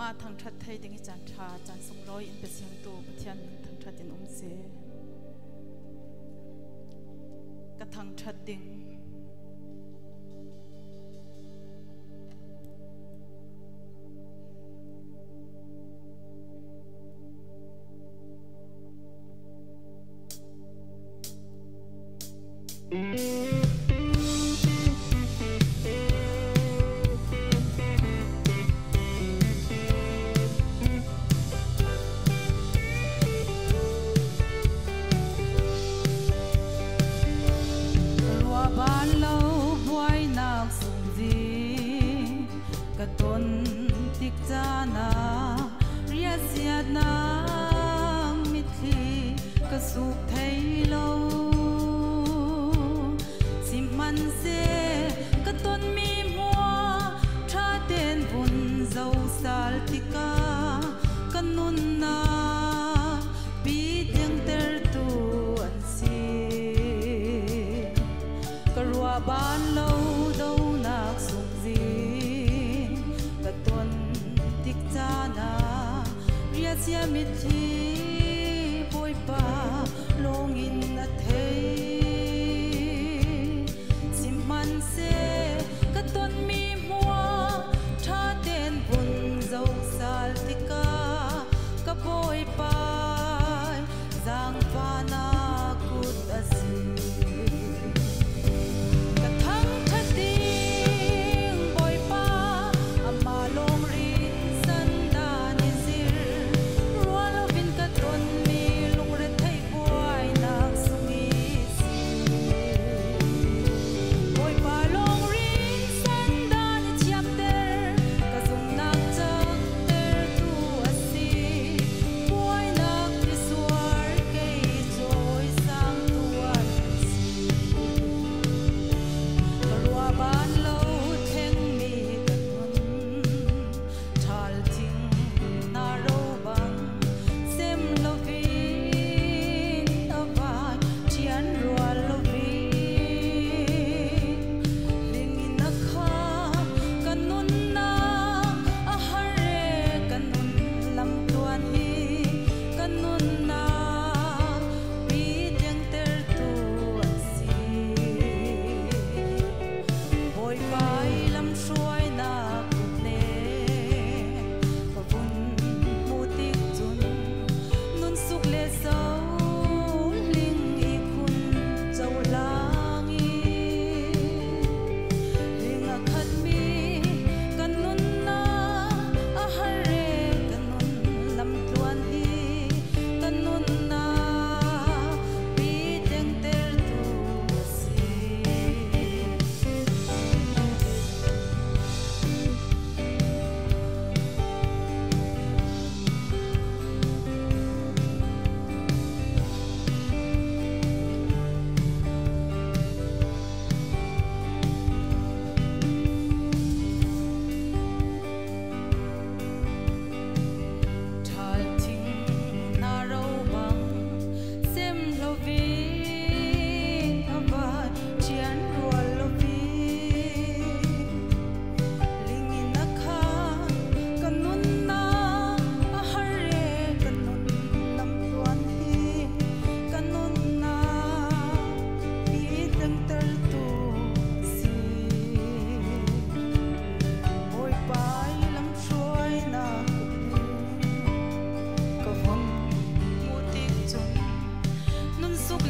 มาทางชัดไทยดึงจันทราจันทรงร้อยอินเปเซียงตัวปะเทียนทางชัดินอมเสกระทางชัดดิงอง dana ria siat na mi thi ka su thei lo sim man se ka ton mi mua tha ten bun zau sal tika kanun na bi ding ter si. Ka rua ban lâu đâu nak suk gì Diana, viați amintiri.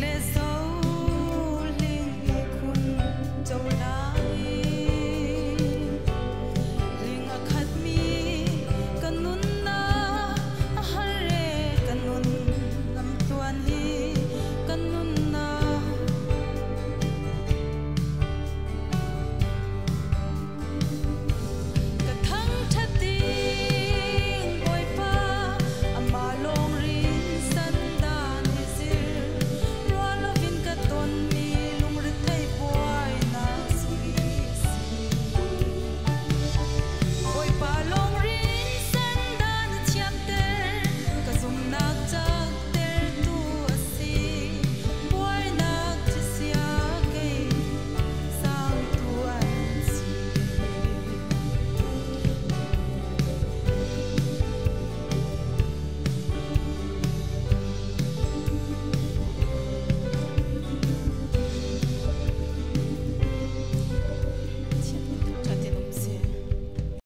listen.